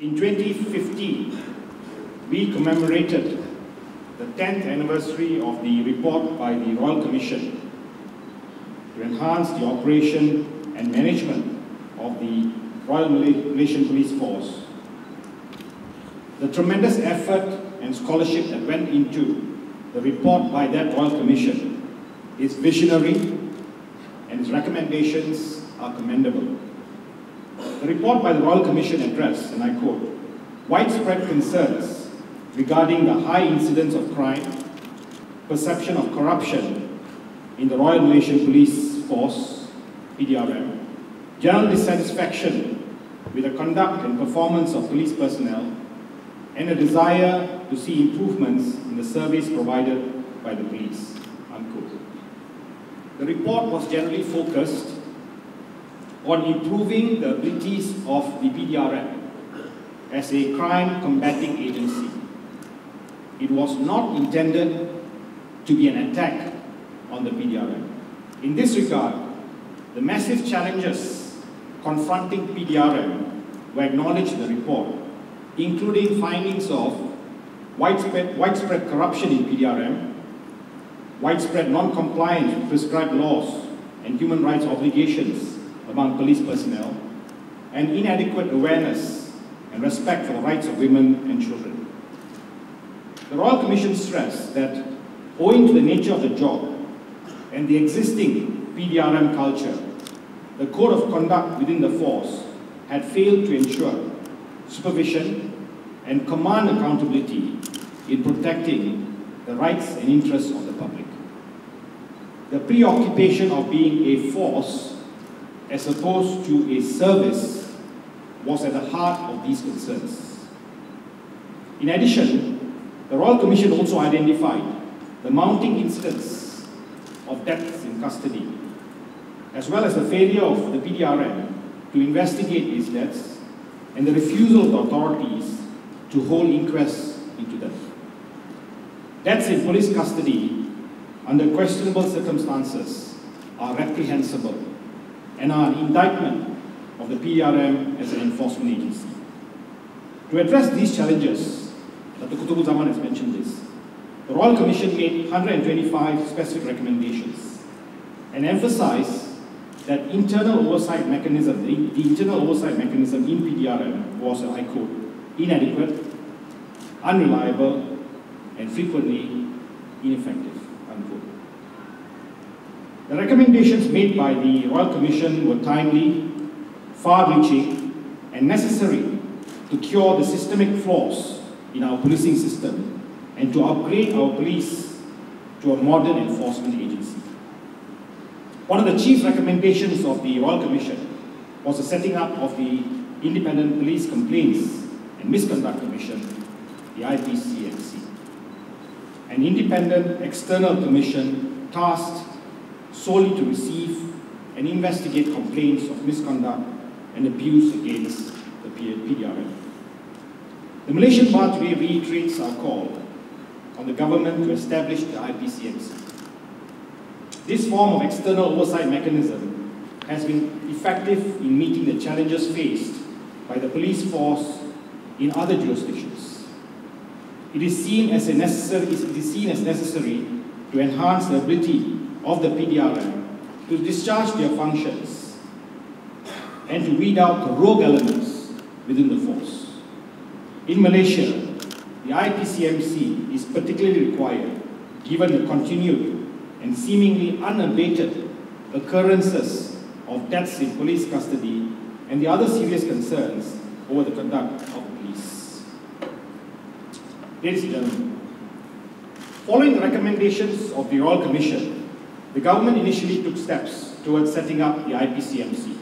In 2015, we commemorated the 10th anniversary of the report by the Royal Commission to enhance the operation and management of the Royal Malaysian Police Force. The tremendous effort and scholarship that went into the report by that Royal Commission is visionary and its recommendations are commendable. The report by the Royal Commission addressed, and I quote, widespread concerns regarding the high incidence of crime, perception of corruption in the Royal Malaysian Police Force, PDRM, general dissatisfaction with the conduct and performance of police personnel, and a desire to see improvements in the service provided by the police. Unquote. The report was generally focused on improving the abilities of the PDRM as a crime combating agency. It was not intended to be an attack on the PDRM. In this regard, the massive challenges confronting PDRM were acknowledged in the report, including findings of widespread, widespread corruption in PDRM, widespread non-compliance with prescribed laws and human rights obligations among police personnel, and inadequate awareness and respect for the rights of women and children. The Royal Commission stressed that owing to the nature of the job and the existing PDRM culture, the code of conduct within the force had failed to ensure supervision and command accountability in protecting the rights and interests of the public. The preoccupation of being a force as opposed to a service was at the heart of these concerns. In addition, the Royal Commission also identified the mounting incidents of deaths in custody, as well as the failure of the PDRM to investigate these deaths and the refusal of the authorities to hold inquests into them. Deaths in police custody under questionable circumstances are reprehensible and our indictment of the PDRM as an enforcement agency. To address these challenges, Dr. Kuthubul Zaman has mentioned this, the Royal Commission made 125 specific recommendations and emphasized that internal oversight mechanism, the, the internal oversight mechanism in PDRM was, I quote, inadequate, unreliable, and frequently ineffective, unquote. The recommendations made by the Royal Commission were timely, far-reaching, and necessary to cure the systemic flaws in our policing system and to upgrade our police to a modern enforcement agency. One of the chief recommendations of the Royal Commission was the setting up of the Independent Police Complaints and Misconduct Commission, the IPCMC, an independent external commission tasked solely to receive and investigate complaints of misconduct and abuse against the PDRM. The Malaysian Bar today reiterates our call on the government to establish the IPCMC. This form of external oversight mechanism has been effective in meeting the challenges faced by the police force in other jurisdictions. It is seen as, a necessary, it is seen as necessary to enhance the ability of the PDRM to discharge their functions and to weed out the rogue elements within the force. In Malaysia, the IPCMC is particularly required given the continued and seemingly unabated occurrences of deaths in police custody and the other serious concerns over the conduct of the police. Ladies and gentlemen, following the recommendations of the Royal Commission, the government initially took steps towards setting up the IPCMC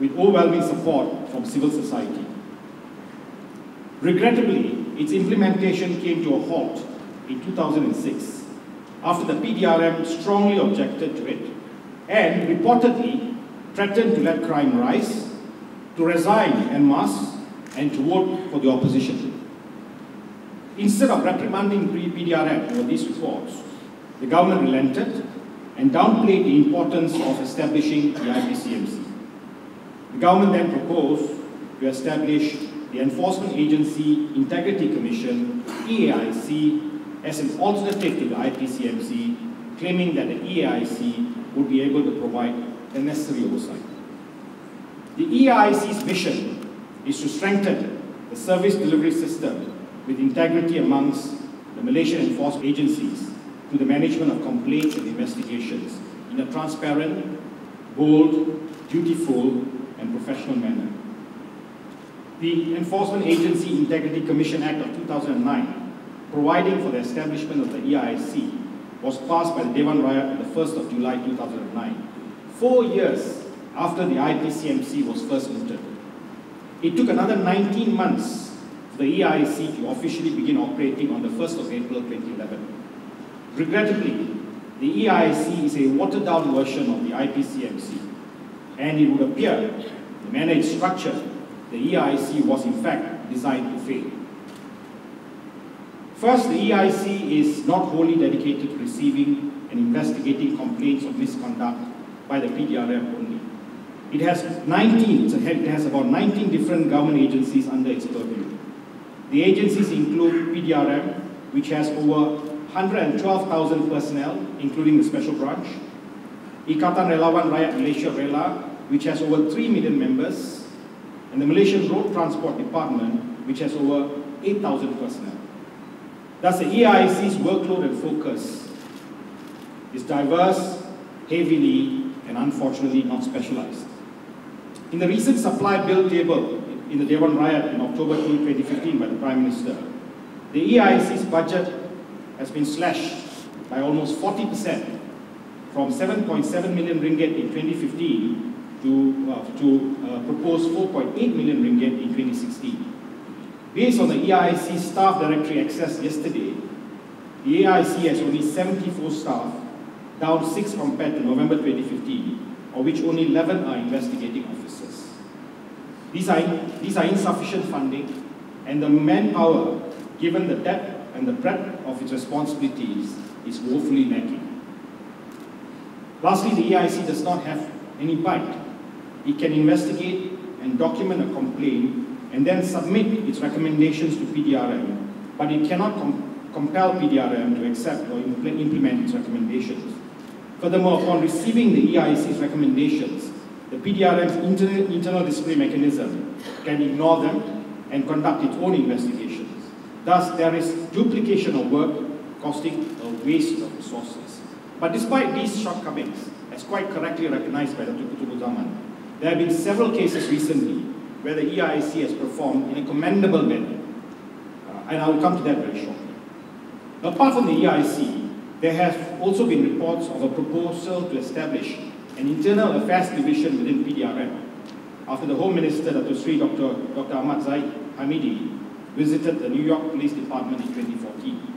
with overwhelming support from civil society. Regrettably, its implementation came to a halt in 2006 after the PDRM strongly objected to it and reportedly threatened to let crime rise, to resign en masse, and to vote for the opposition. Instead of reprimanding PDRM for these reports, the government relented and downplayed the importance of establishing the IPCMC. The government then proposed to establish the Enforcement Agency Integrity Commission, EAIC, as an alternative to the IPCMC, claiming that the EAIC would be able to provide the necessary oversight. The EAIC's mission is to strengthen the service delivery system with integrity amongst the Malaysian enforcement agencies to the management of complaints and investigations in a transparent, bold, dutiful, and professional manner. The Enforcement Agency Integrity Commission Act of 2009, providing for the establishment of the EAIC, was passed by the Dewan Rakyat on the 1st of July 2009, four years after the IPCMC was first mooted. It took another 19 months for the EAIC to officially begin operating on the 1st of April 2011. Regrettably, the EAIC is a watered-down version of the IPCMC, and it would appear, the managed structure, the EAIC was in fact designed to fail. First, the EAIC is not wholly dedicated to receiving and investigating complaints of misconduct by the PDRM only. It has 19, it has about 19 different government agencies under its purview. The agencies include PDRM, which has over 112,000 personnel, including the special branch, Ikatan Relawan Rakyat Malaysia Rela, which has over 3 million members, and the Malaysian Road Transport Department, which has over 8,000 personnel. Thus, the EAIC's workload and focus is diverse, heavily, and unfortunately not specialized. In the recent supply bill table in the Dewan Rakyat in October 2015 by the Prime Minister, the EAIC's budget has been slashed by almost 40% from 7.7 million ringgit in 2015 to, uh, to uh, propose 4.8 million ringgit in 2016. Based on the EAIC staff directory access yesterday, the EAIC has only 74 staff, down 6 compared to November 2015, of which only 11 are investigating officers. These are, these are insufficient funding, and the manpower, given the depth and the breadth of its responsibilities, is woefully lacking. Lastly, the EAIC does not have any bite. It can investigate and document a complaint and then submit its recommendations to PDRM, but it cannot com compel PDRM to accept or impl implement its recommendations. Furthermore, upon receiving the EAIC's recommendations, the PDRM's internal, internal discipline mechanism can ignore them and conduct its own investigations. Thus, there is duplication of work costing a waste of resources. But despite these shortcomings, as quite correctly recognized by Dr. Kuthubul Zaman, there have been several cases recently where the EAIC has performed in a commendable manner. Uh, and I will come to that very shortly. Apart from the EAIC, there have also been reports of a proposal to establish an internal affairs division within PDRM after the Home Minister, Dr. Sri Dr. Dr. Ahmad Zahid Hamidi, visited the New York Police Department in 2014.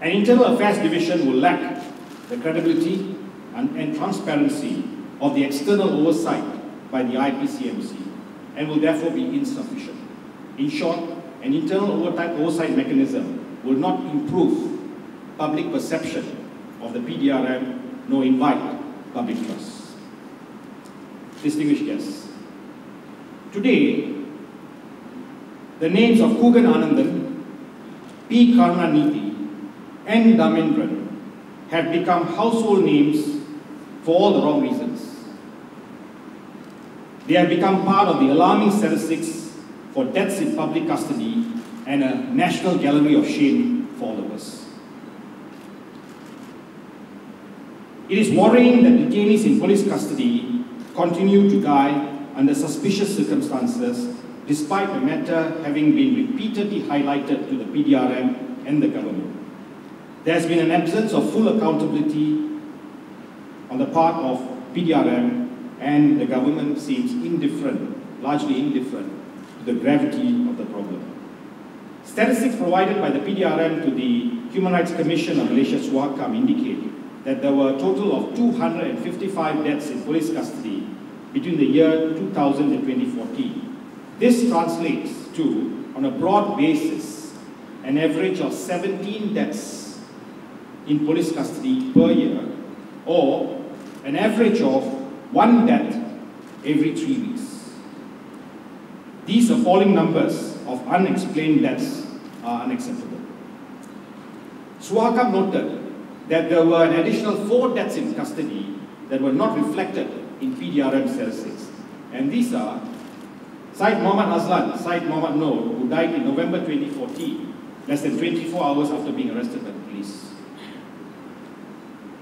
An internal affairs division will lack the credibility and, and transparency of the external oversight by the IPCMC and will therefore be insufficient. In short, an internal oversight mechanism will not improve public perception of the PDRM nor invite public trust. Distinguished guests, today, the names of Kugan Anandan, P. Karunanidhi, and Dharmendran have become household names for all the wrong reasons. They have become part of the alarming statistics for deaths in public custody and a national gallery of shame for all of us. It is worrying that detainees in police custody continue to die under suspicious circumstances despite the matter having been repeatedly highlighted to the PDRM and the government. There has been an absence of full accountability on the part of PDRM and the government seems indifferent, largely indifferent, to the gravity of the problem. Statistics provided by the PDRM to the Human Rights Commission of Malaysia SUHAKAM indicate that there were a total of 255 deaths in police custody between the year 2000 and 2014. This translates to, on a broad basis, an average of 17 deaths in police custody per year, or an average of one death every three weeks. These appalling numbers of unexplained deaths are unacceptable. Suhakam noted that there were an additional four deaths in custody that were not reflected in PDRM statistics. And these are Syed Muhammad Azlan, Syed Muhammad Noor, who died in November 2014, less than 24 hours after being arrested by the police.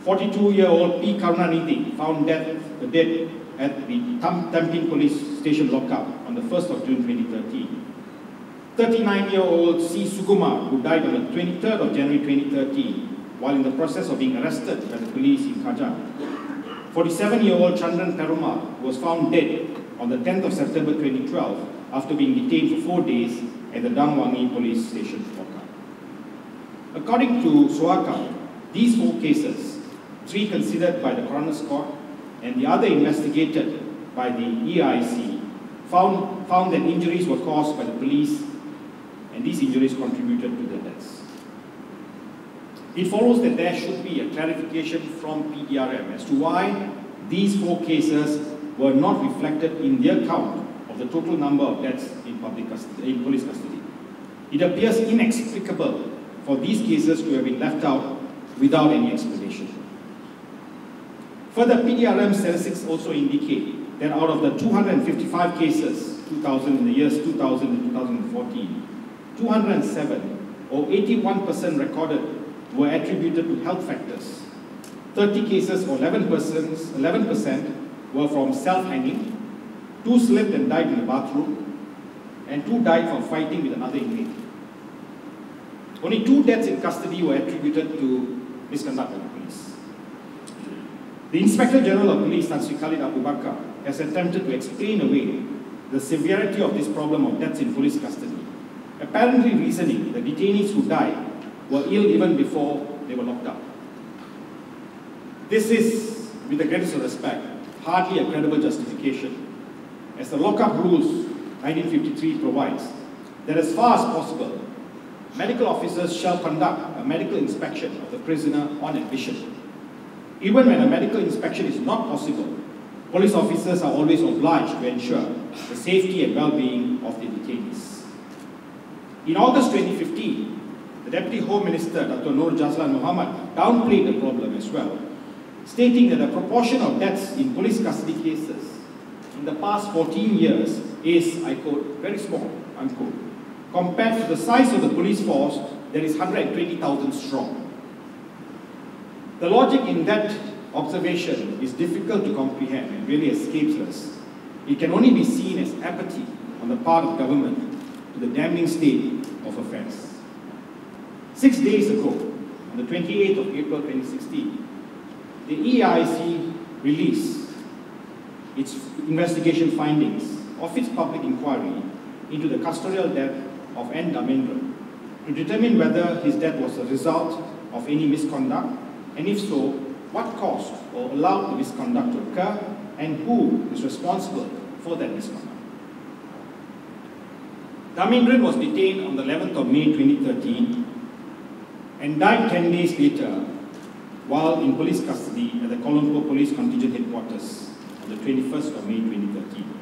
42-year-old P. Karunanidhi found dead, dead at the Tampin Police Station lockup on the 1st of June 2013. 39-year-old C. Sukumar, who died on the 23rd of January 2013 while in the process of being arrested by the police in Kajang. 47-year-old Chandran Perumal was found dead on the 10th of September 2012 after being detained for four days at the Dang Wangi police station lockup. According to Suaka, these four cases, three considered by the coroner's court and the other investigated by the EAIC, found, found that injuries were caused by the police and these injuries contributed to the deaths. It follows that there should be a clarification from PDRM as to why these four cases were not reflected in their count of the total number of deaths in, public custody, in police custody. It appears inexplicable for these cases to have been left out without any explanation. Further, PDRM statistics also indicate that out of the 255 cases 2000 in the years 2000 and 2014, 207 or 81% recorded were attributed to health factors. 30 cases or 11%, 11% were from self-hanging, two slipped and died in the bathroom, and two died from fighting with another inmate. Only two deaths in custody were attributed to misconduct by the police. The Inspector General of Police, Tan Khalid has attempted to explain away the severity of this problem of deaths in police custody, apparently reasoning that detainees who died were ill even before they were locked up. This is, with the greatest respect, hardly a credible justification, as the lockup rules 1953 provides that as far as possible, medical officers shall conduct a medical inspection of the prisoner on admission. Even when a medical inspection is not possible, police officers are always obliged to ensure the safety and well-being of the detainees. In August 2015, the Deputy Home Minister, Dr. Noor Jazlan Muhammad, downplayed the problem as well, stating that the proportion of deaths in police custody cases in the past 14 years is, I quote, very small, unquote, compared to the size of the police force that is 120,000 strong. The logic in that observation is difficult to comprehend and really escapes us. It can only be seen as apathy on the part of government to the damning state of affairs. Six days ago, on the 28th of April 2016, the EAIC released its investigation findings of its public inquiry into the custodial death of N. Damendra to determine whether his death was a result of any misconduct, and if so, what caused or allowed the misconduct to occur, and who is responsible for that misconduct. Dharmendran was detained on the 11th of May 2013 and died 10 days later while in police custody at the Kuala Police Contingent Headquarters on the 21st of May 2013.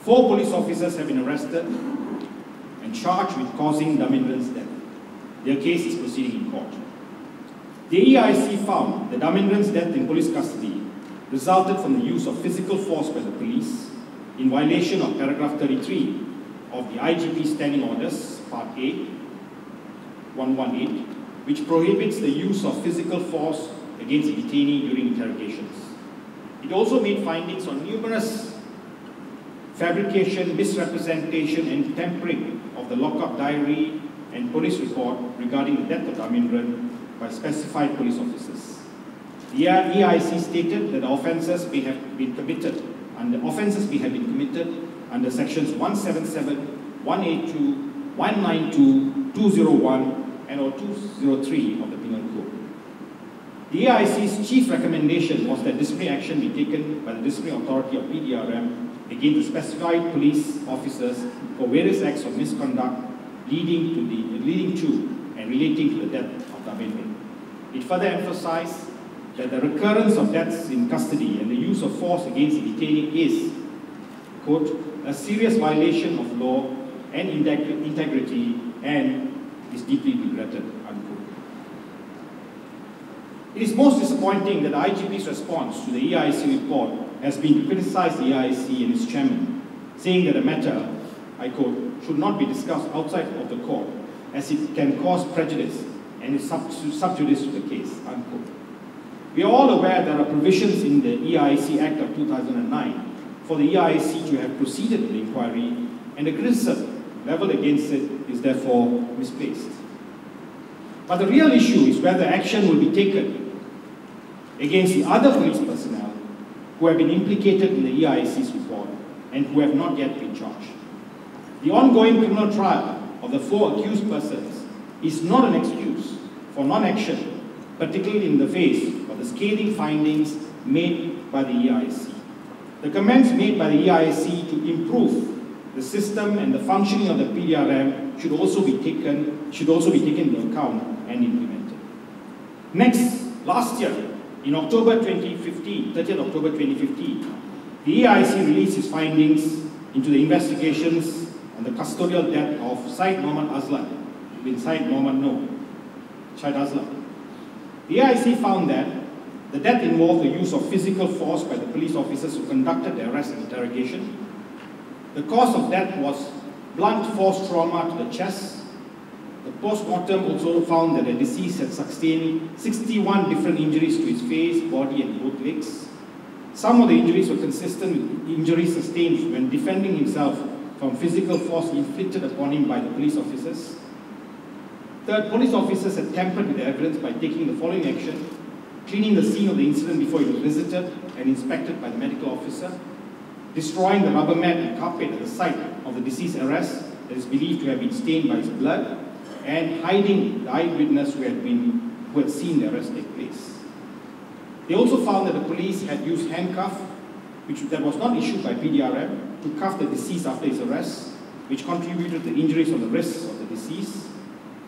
Four police officers have been arrested and charged with causing Dharmendran's death. Their case is proceeding in court. The EAIC found that Dharmendran's death in police custody resulted from the use of physical force by the police in violation of paragraph 33 of the IGP Standing Orders, Part A, 118, which prohibits the use of physical force against a detainee during interrogations. It also made findings on numerous fabrication, misrepresentation, and tampering of the lockup diary and police report regarding the death of Dharmendran by specified police officers. The EAIC stated that the offences may have been committed and the offences may have been committed under sections 177, 182, 192, 201, and or 203 of the Penal Code. The EAIC's chief recommendation was that disciplinary action be taken by the disciplinary authority of PDRM against the specified police officers for various acts of misconduct leading to the leading to and relating to the death of Dharmendran. It further emphasized that the recurrence of deaths in custody and the use of force against the detainee is quote, a serious violation of law and integrity and is deeply regretted, unquote. It is most disappointing that the IGP's response to the EAIC report has been to criticize the EAIC and its chairman, saying that the matter, I quote, should not be discussed outside of the court as it can cause prejudice and is sub subjudice to the case, unquote. We are all aware there are provisions in the EAIC Act of 2009 for the EAIC to have proceeded with the inquiry, and the criticism leveled against it is therefore misplaced. But the real issue is whether action will be taken against the other police personnel who have been implicated in the EAIC's report and who have not yet been charged. The ongoing criminal trial of the four accused persons is not an excuse for non-action, particularly in the face of the scathing findings made by the EAIC. The comments made by the EAIC to improve the system and the functioning of the PDRM should also be taken, should also be taken into account and implemented. Next, last year, in October 2015, 30th October 2015, the EAIC released its findings into the investigations on the custodial death of Syed Muhammad Azlan, bin Syed Muhammad Noor, Syed Azlan. The EAIC found that the death involved the use of physical force by the police officers who conducted the arrest and interrogation. The cause of death was blunt force trauma to the chest. The post-mortem also found that the deceased had sustained 61 different injuries to his face, body and both legs. Some of the injuries were consistent with injuries sustained when defending himself from physical force inflicted upon him by the police officers. Third, police officers had tampered with the evidence by taking the following action cleaning the scene of the incident before it was visited and inspected by the medical officer, destroying the rubber mat and carpet at the site of the deceased arrest that is believed to have been stained by his blood, and hiding the eyewitness who had, been, who had seen the arrest take place. They also found that the police had used handcuff, which that was not issued by PDRM, to cuff the deceased after his arrest, which contributed to injuries on the wrists of the deceased.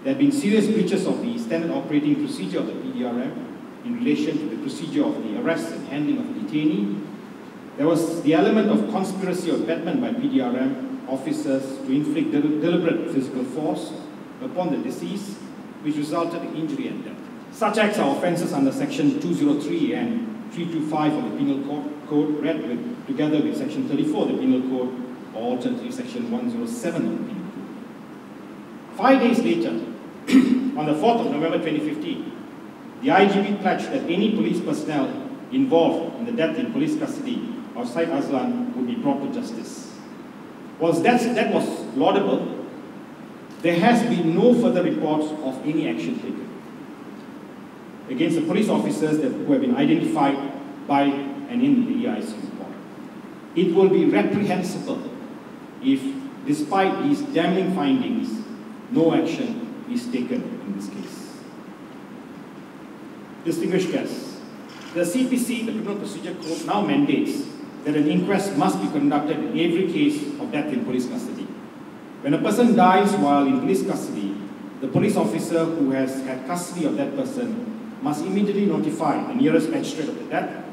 There had been serious breaches of the standard operating procedure of the PDRM, in relation to the procedure of the arrest and handling of the detainee. There was the element of conspiracy or abetment by PDRM officers to inflict del deliberate physical force upon the deceased, which resulted in injury and death. Such acts are offences under Section 203 and 325 of the Penal Code, read with, together with Section 34 of the Penal Code, or alternatively Section 107 of the Penal Code. Five days later, on the 4th of November 2015, the IGP pledged that any police personnel involved in the death in police custody of Syed Azlan would be brought to justice. Whilst that, that was laudable, there has been no further reports of any action taken against the police officers that, who have been identified by and in the EAIC report. It will be reprehensible if, despite these damning findings, no action is taken in this case distinguished guests, the CPC, the Criminal Procedure Code, now mandates that an inquest must be conducted in every case of death in police custody. When a person dies while in police custody, the police officer who has had custody of that person must immediately notify the nearest magistrate of the death,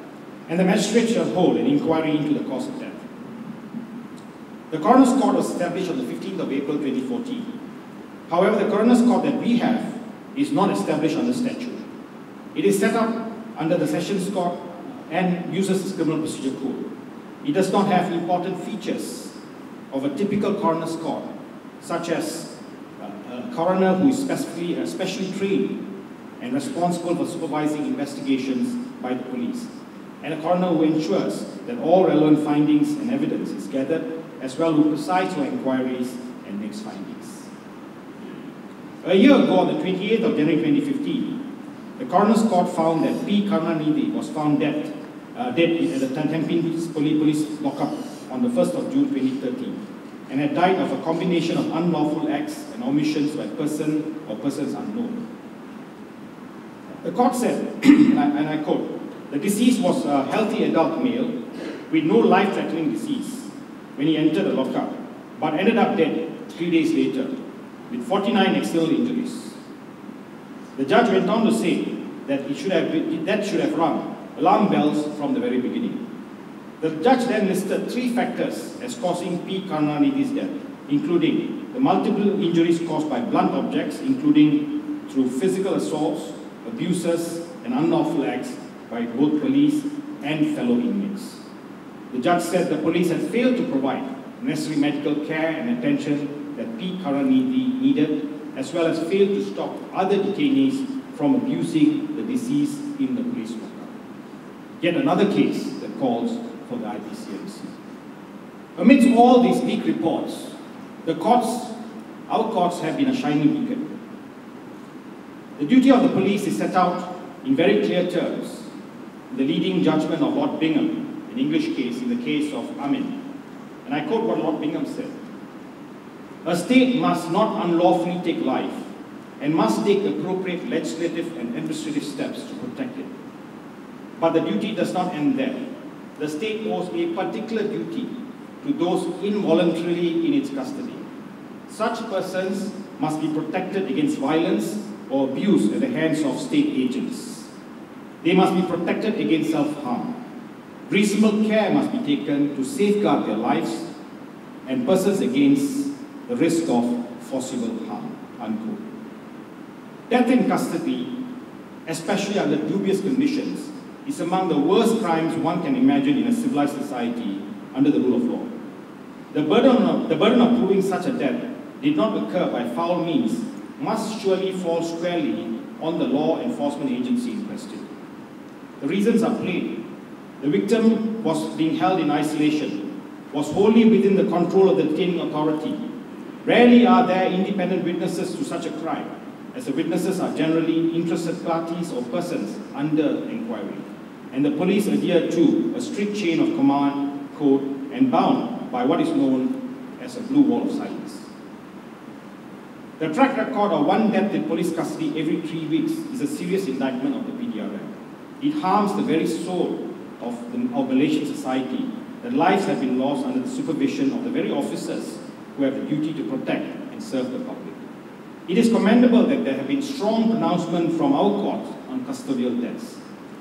and the magistrate shall hold an inquiry into the cause of death. The coroner's court was established on the 15th of April 2014. However, the coroner's court that we have is not established under statute. It is set up under the Sessions Court and uses the Criminal Procedure Code. It does not have important features of a typical coroner's court, such as uh, a coroner who is specifically, uh, especially trained and responsible for supervising investigations by the police, and a coroner who ensures that all relevant findings and evidence is gathered, as well who presides over inquiries and makes findings. A year ago, on the 28th of January 2015, the coroner's court found that P. Karunanidhi was found dead, uh, dead at the Tampines Police lockup on the 1st of June 2013 and had died of a combination of unlawful acts and omissions by person or persons unknown. The court said, and, I, and I quote, the deceased was a healthy adult male with no life-threatening disease when he entered the lockup, but ended up dead three days later with 49 external injuries. The judge went on to say that it should have been, that should have rung alarm bells from the very beginning. The judge then listed three factors as causing P. Karunanidhi's death, including the multiple injuries caused by blunt objects, including through physical assaults, abuses, and unlawful acts by both police and fellow inmates. The judge said the police had failed to provide necessary medical care and attention that P. Karunanidhi needed, as well as failed to stop other detainees from abusing the deceased in the police. Yet another case that calls for the IPCMC. Amidst all these leak reports, the courts, our courts have been a shining beacon. The duty of the police is set out in very clear terms in the leading judgment of Lord Bingham, an English case in the case of Amin. And I quote what Lord Bingham said. A state must not unlawfully take life and must take appropriate legislative and administrative steps to protect it. But the duty does not end there. The state owes a particular duty to those involuntarily in its custody. Such persons must be protected against violence or abuse at the hands of state agents. They must be protected against self-harm. Reasonable care must be taken to safeguard their lives and persons against the risk of forcible harm. Unquote. Death in custody, especially under dubious conditions, is among the worst crimes one can imagine in a civilized society under the rule of law. The burden of, the burden of proving such a death did not occur by foul means must surely fall squarely on the law enforcement agency in question. The reasons are plain. The victim was being held in isolation, was wholly within the control of the detaining authority. Rarely are there independent witnesses to such a crime, as the witnesses are generally interested parties or persons under inquiry and the police adhere to a strict chain of command, code, and bound by what is known as a blue wall of silence. The track record of one death in police custody every three weeks is a serious indictment of the PDRM. It harms the very soul of, the, of Malaysian society that lives have been lost under the supervision of the very officers who have the duty to protect and serve the public. It is commendable that there have been strong pronouncements from our court on custodial deaths.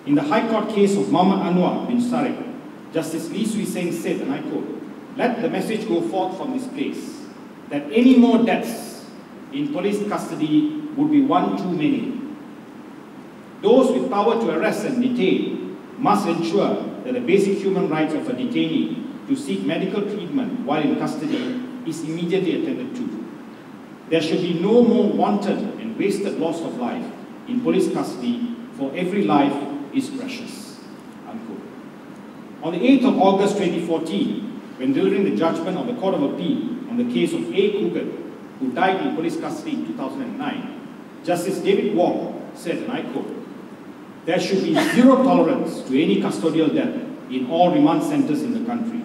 In the High Court case of Muhammad Anwar bin Sarek, Justice Lee Swee Seng said, and I quote, let the message go forth from this place that any more deaths in police custody would be one too many. Those with power to arrest and detain must ensure that the basic human rights of a detainee to seek medical treatment while in custody is immediately attended to. There should be no more wanton and wasted loss of life in police custody for every life is precious. Unquote. On the 8th of August 2014, when delivering the judgment of the Court of Appeal on the case of A. Kugan, who died in police custody in 2009, Justice David Wong said, and I quote, there should be zero tolerance to any custodial death in all remand centers in the country.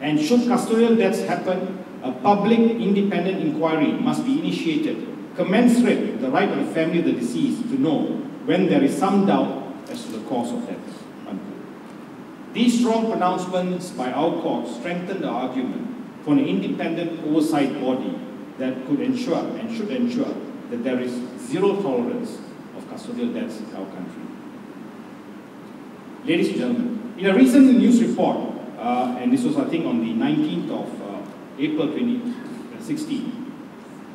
And should custodial deaths happen, a public independent inquiry must be initiated commensurate with the right of the family of the deceased to know when there is some doubt as to the cause of death. These strong pronouncements by our court strengthen the argument for an independent oversight body that could ensure and should ensure that there is zero tolerance of custodial deaths in our country. Ladies and gentlemen, in a recent news report, uh, and this was I think on the 19th of uh, April 2016,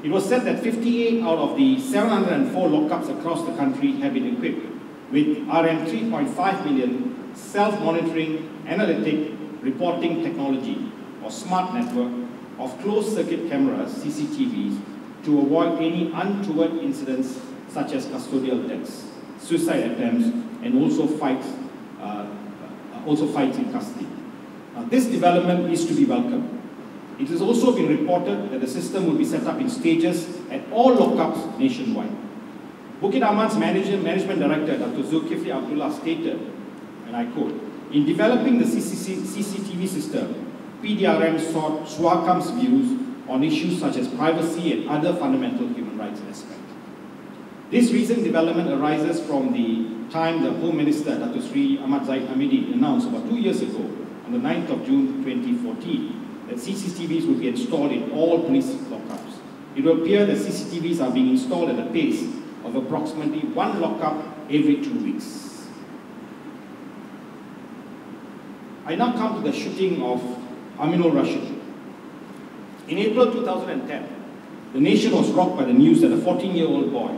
it was said that 58 out of the 704 lockups across the country have been equipped with RM 3.5 million self-monitoring analytic reporting technology or smart network of closed-circuit cameras, CCTVs, to avoid any untoward incidents such as custodial deaths, suicide attempts, and also fights, uh, also fights in custody. Now, this development is to be welcomed. It has also been reported that the system will be set up in stages at all lockups nationwide. Bukit Aman's management director, Dr. Zulkifli Abdullah, stated, and I quote, in developing the CCTV system, PDRM sought Suhakam's views on issues such as privacy and other fundamental human rights aspects. This recent development arises from the time the Home Minister, Dr. Sri Ahmad Zahid Hamidi, announced about two years ago, on the 9th of June 2014, that CCTVs will be installed in all police lockups. It will appear that CCTVs are being installed at a pace of approximately one lockup every two weeks. I now come to the shooting of Aminul Rashid. In April 2010, the nation was rocked by the news that a 14-year-old boy,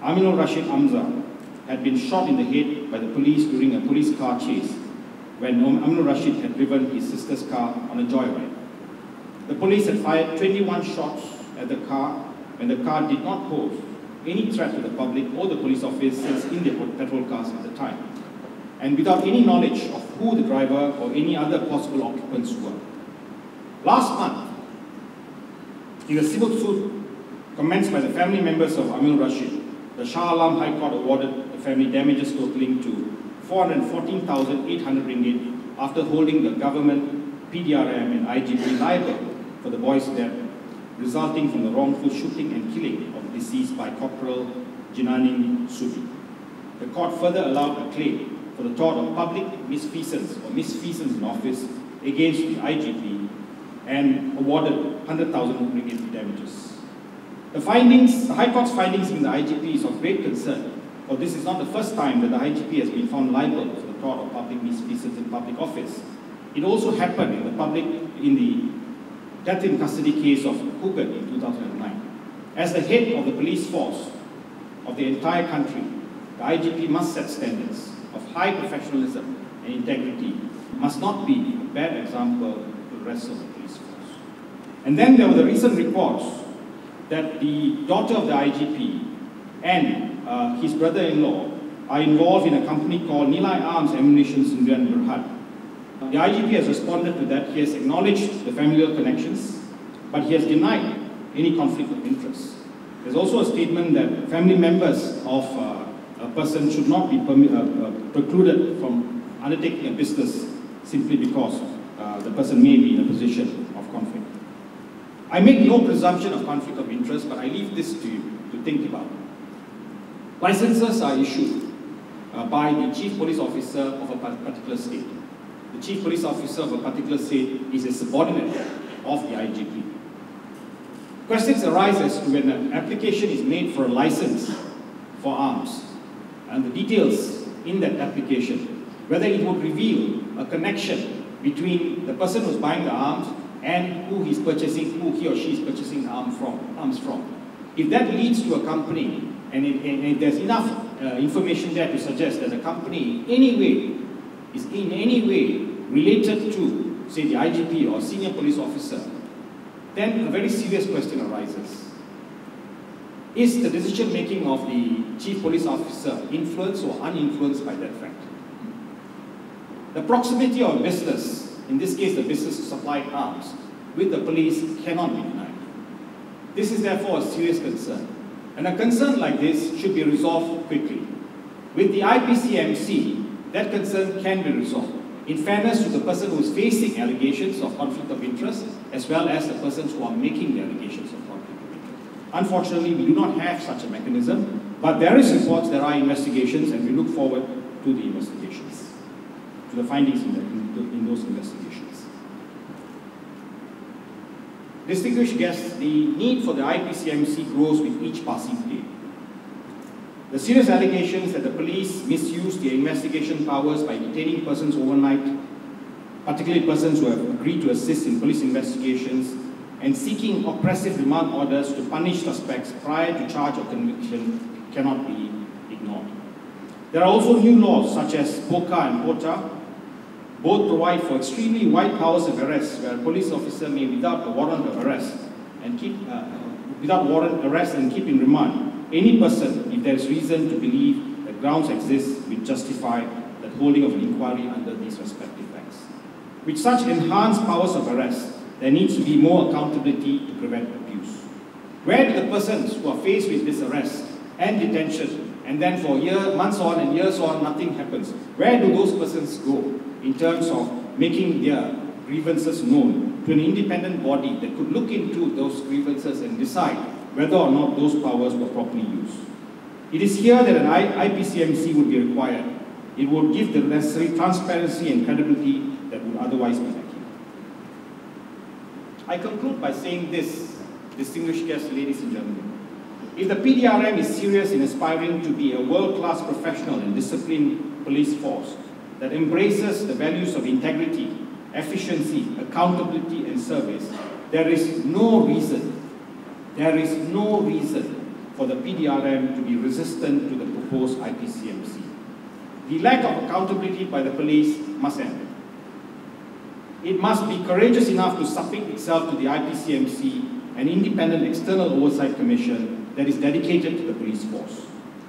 Aminul Rashid Amzah, had been shot in the head by the police during a police car chase when Aminul Rashid had driven his sister's car on a joyride. The police had fired 21 shots at the car when the car did not pose any threat to the public or the police officers in their patrol cars at the time, and without any knowledge of who the driver or any other possible occupants were. Last month, in a civil suit commenced by the family members of Aminul Rashid, the Shah Alam High Court awarded the family damages totaling to 414,800 ringgit after holding the government, PDRM and IGP liable for the boy's death resulting from the wrongful shooting and killing of deceased by Corporal Jenain Subi. The court further allowed a claim for the tort of public misfeasance or misfeasance in office against the IGP and awarded 100,000 ringgit damages. The findings, the High Court's findings in the IGP is of great concern, for this is not the first time that the IGP has been found liable for the tort of public misfeasance in public office. It also happened in the public, in the death in custody case of Kugan in 2009. As the head of the police force of the entire country, the IGP must set standards of high professionalism and integrity, must not be a bad example to the rest of the police force. And then there were the recent reports that the daughter of the IGP and uh, his brother-in-law are involved in a company called Nilai Arms Ammunition Sdn Berhad, the IGP has responded to that. He has acknowledged the familial connections, but he has denied any conflict of interest. There's also a statement that family members of uh, a person should not be uh, uh, precluded from undertaking a business simply because uh, the person may be in a position of conflict. I make no presumption of conflict of interest, but I leave this to you to think about. Licenses are issued uh, by the chief police officer of a particular state the chief police officer of a particular state is a subordinate of the IGP. Questions arise as to when an application is made for a license for arms and the details in that application, whether it would reveal a connection between the person who's buying the arms and who he's purchasing, who he or she is purchasing arm from, arms from. If that leads to a company and, it, and if there's enough uh, information there to suggest that the company in any way is in any way related to, say, the IGP or senior police officer, then a very serious question arises. Is the decision making of the chief police officer influenced or uninfluenced by that fact? The proximity of business, in this case the business to supply arms, with the police cannot be denied. This is therefore a serious concern. And a concern like this should be resolved quickly. With the IPCMC, that concern can be resolved. In fairness to the person who is facing allegations of conflict of interest, as well as the persons who are making the allegations of conflict of interest. Unfortunately, we do not have such a mechanism, but there is reports, there are investigations, and we look forward to the investigations, to the findings in, the, in, the, in those investigations. Distinguished guests, the need for the IPCMC grows with each passing day. The serious allegations that the police misused their investigation powers by detaining persons overnight, particularly persons who have agreed to assist in police investigations, and seeking oppressive remand orders to punish suspects prior to charge or conviction cannot be ignored. There are also new laws such as POCA and POTA. Both provide for extremely wide powers of arrest where a police officer may, without a warrant of arrest, and keep, uh, without warrant arrest and keep in remand any person, there is reason to believe that grounds exist which justify the holding of an inquiry under these respective acts. With such enhanced powers of arrest, there needs to be more accountability to prevent abuse. Where do the persons who are faced with this arrest and detention, and then for year, months on and years on, nothing happens, where do those persons go in terms of making their grievances known to an independent body that could look into those grievances and decide whether or not those powers were properly used. It is here that an IPCMC would be required. It would give the necessary transparency and credibility that would otherwise be lacking. I conclude by saying this, distinguished guests, ladies and gentlemen. If the PDRM is serious in aspiring to be a world-class professional and disciplined police force that embraces the values of integrity, efficiency, accountability, and service, there is no reason, there is no reason for the PDRM to be resistant to the proposed IPCMC. The lack of accountability by the police must end. It must be courageous enough to submit itself to the IPCMC, an independent external oversight commission that is dedicated to the police force.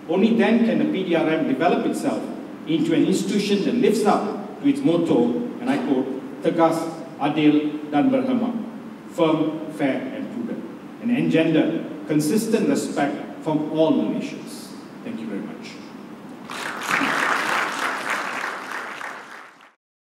Only then can the PDRM develop itself into an institution that lives up to its motto, and I quote, Tegas, Adil, dan firm, fair, and prudent, and engender consistent respect from all Malaysians. Thank you very much.